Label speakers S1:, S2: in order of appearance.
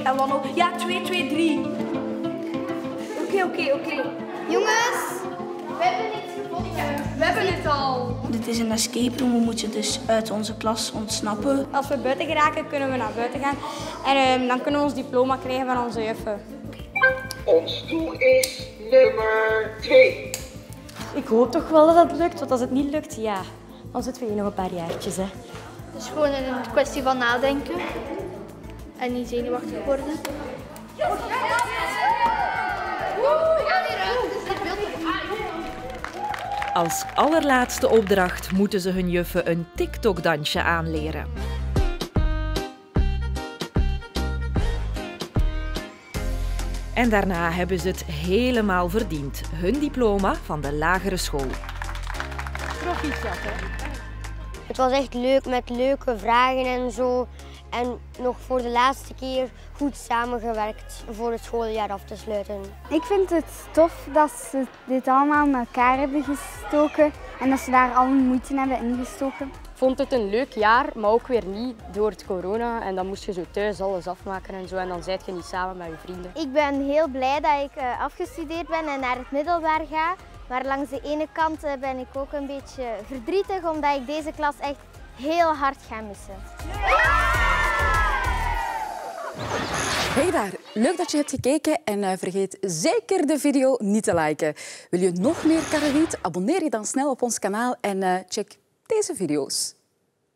S1: 2 en wat nog? Ja, 2, 2, 3.
S2: Oké, oké, oké. Jongens, we hebben iets gevonden. We hebben het al.
S1: Dit is een escape room. We moeten dus uit onze klas ontsnappen.
S3: Als we buiten geraken, kunnen we naar buiten gaan. En ehm, dan kunnen we ons diploma krijgen van onze juffen.
S4: Ons doel is nummer 2.
S5: Ik hoop toch wel dat het lukt, want als het niet lukt, ja, dan zitten we hier nog een paar jaartjes. Hè.
S2: Het is gewoon een kwestie van nadenken. En niet zenuwachtig worden.
S6: Als allerlaatste opdracht moeten ze hun juffen een TikTok-dansje aanleren. En daarna hebben ze het helemaal verdiend. Hun diploma van de lagere school.
S7: Het was echt leuk met leuke vragen en zo. En nog voor de laatste keer goed samengewerkt voor het schooljaar af te sluiten.
S8: Ik vind het tof dat ze dit allemaal met elkaar hebben gestoken en dat ze daar al hun moeite hebben ingestoken.
S5: Ik vond het een leuk jaar, maar ook weer niet door het corona. En dan moest je zo thuis alles afmaken en zo. En dan zijt je niet samen met je vrienden.
S9: Ik ben heel blij dat ik uh, afgestudeerd ben en naar het middelbaar ga. Maar langs de ene kant uh, ben ik ook een beetje verdrietig omdat ik deze klas echt heel hard ga missen.
S10: Hey daar, leuk dat je hebt gekeken en uh, vergeet zeker de video niet te liken. Wil je nog meer Karawiet? Abonneer je dan snel op ons kanaal en uh, check deze video's.